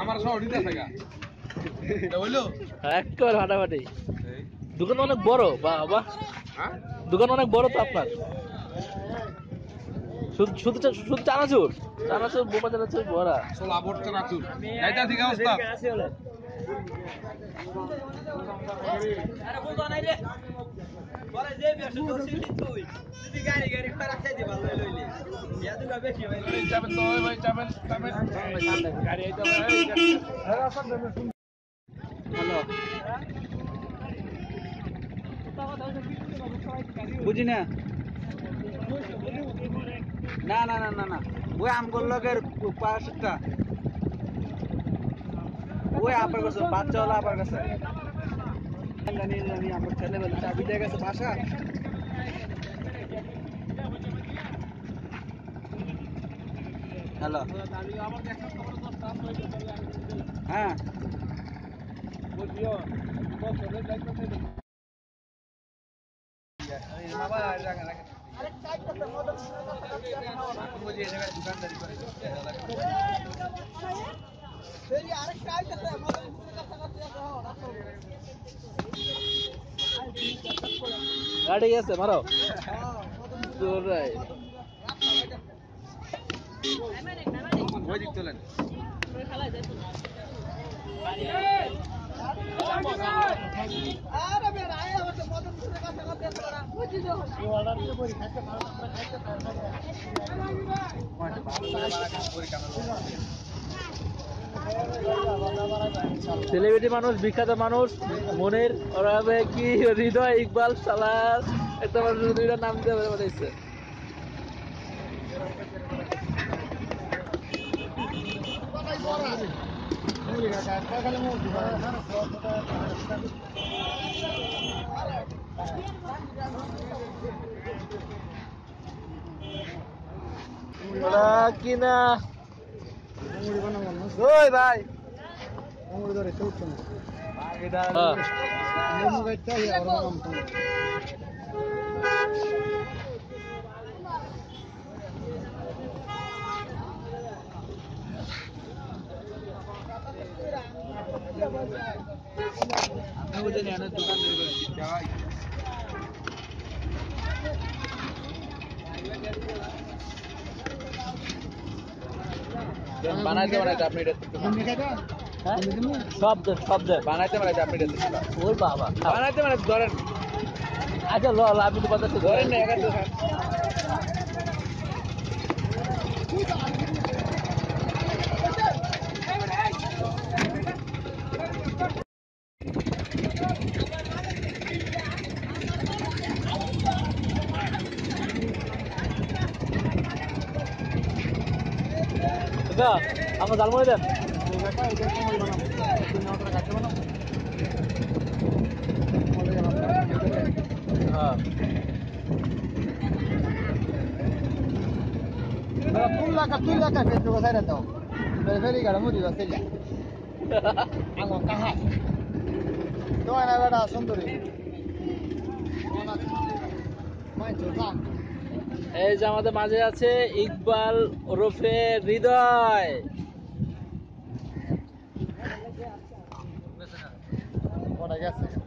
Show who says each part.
Speaker 1: আমার থাকা এটা
Speaker 2: ফাটাফাটি দোকান অনেক বড় বাহ
Speaker 1: হ্যাঁ?
Speaker 2: দোকান অনেক বড় তো আপনার। শুধু শুধু চানাচুর। চানাচুর বোমা চানাচুর ভরা।
Speaker 1: সোলা এইটা ঠিক অবস্থা
Speaker 3: বুঝি না না না না না। না ওই আমগোর লগের পাশটা ওই আপনার কাছে? বাচ্চা হলো আপনার কাছে। আমার ছেলে বলে চাবি দিয়ে গেছে বাসা। হ্যালো। হ্যাঁ।
Speaker 2: গাড়ি গেছে মারো জোরাই
Speaker 3: ওই দিক চলেন
Speaker 2: সেলিব্রিটি মানুষ, বিখ্যাত মানুষ, মনের ওরা কি হৃদয় ইকবাল সালার একটা মানুষ দুইটা নাম দিয়ে বানাইছে কিনা
Speaker 3: ওই ভাই
Speaker 2: হ্যাঁ বানাইতে বানাইতে আপনি এটা হ্যাঁ? সব সব
Speaker 3: বানাইতে বানাইতে আপনি এটা
Speaker 2: ওই বাবা
Speaker 3: বানাইতে বানাইতে ধরেন?
Speaker 2: আচ্ছা ল আমি তো কথা
Speaker 3: ধরেন। না একাত্তর
Speaker 2: দাদা আমার জালমুড়ি দেন হ্যাঁ
Speaker 3: তুই লাকা তুই লাকা ফেসবুক সাইড দাও ফেরি গাড়ি মুদি বাসে যা আঙ্গো কাহা তো না বেটা সুন্দরী মাই চোখা
Speaker 2: এই যে আমাদের মাঝে আছে ইকবাল ওরফে হৃদয়।
Speaker 3: গেছে।